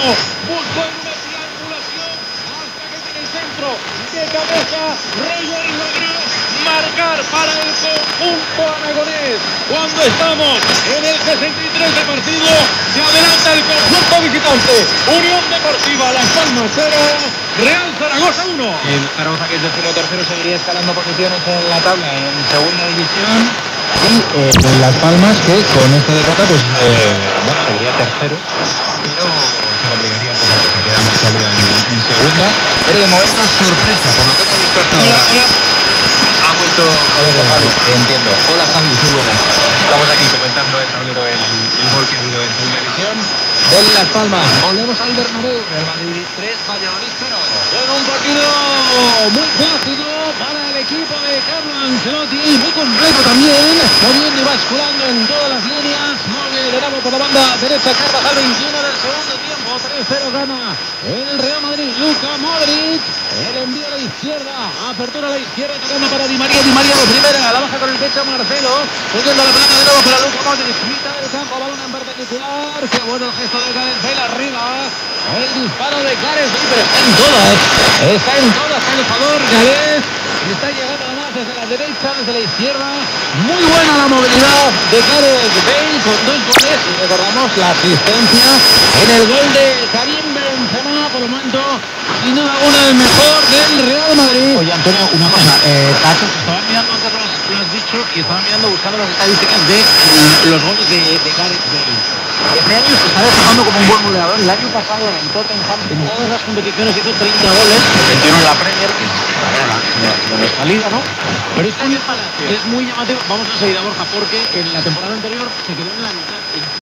buscó en una triangulación hasta que tiene el centro de cabeza. Roger logró marcar para el conjunto aragonés. Cuando estamos en el 63 de partido, se adelanta el conjunto visitante. Unión Deportiva Las Palmas 0, Real Zaragoza 1. El Zaragoza, que es tercero seguiría escalando posiciones en la tabla en segunda división. Y eh, Las Palmas, que con esta derrota, pues, eh, bueno, seguiría tercero, en, en segunda. Pero de momento, sorpresa, por lo que hemos visto hasta ahora. Ha vuelto a ver, entiendo. Hola Javi, muy buenas. Estamos aquí comentando el tablero el, el gol que ha habido en segunda división. Del Las Palmas, volvemos al Bernabéu. Real Madrid 3, Valladolid 0. En un partido muy plácido para el equipo de Carlo Ancelotti, muy completo también, moviendo y basculando en todas las líneas. Mueve de nuevo por la banda derecha, Carvajal 21 del segundo tiempo, 3-0 gana el Real Madrid, Luca Modric, el envío a la izquierda, apertura a la izquierda, tocando para Di María, Di María de primera, la baja con el pecho Marcelo, subiendo la pelota de nuevo para Luca Modric, mitad del campo, balón en perpendicular, qué bueno el gesto de Gareth Bale arriba, el disparo de Gareth Bale, está en todas, está en todas el jugador Gareth, está llegando además desde la derecha, desde la izquierda, muy buena la movilidad de Gareth Bale con dos goles la asistencia en el gol de Karim Benzema, por el momento, sin duda alguna el mejor del Real Madrid. Oye, Antonio, una cosa. Eh, Tato, estaba mirando antes has, lo has dicho y estaba mirando buscando las estadísticas de los goles de, de Gareth Bale. Este año se está destacando como un buen goleador. El año pasado en Tottenham, en todas las competiciones hizo 30 goles, 21 en la Premier, que es la nuestra liga, ¿no? Pero este año es muy llamativo. Vamos enseguida, Borja, porque en la temporada anterior se quedó en la